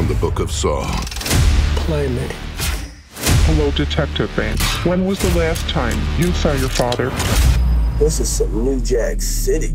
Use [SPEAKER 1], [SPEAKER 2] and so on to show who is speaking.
[SPEAKER 1] from the Book of Saw.
[SPEAKER 2] Play me.
[SPEAKER 3] Hello, Detective Banks. When was the last time you saw your father?
[SPEAKER 2] This is some New Jack City.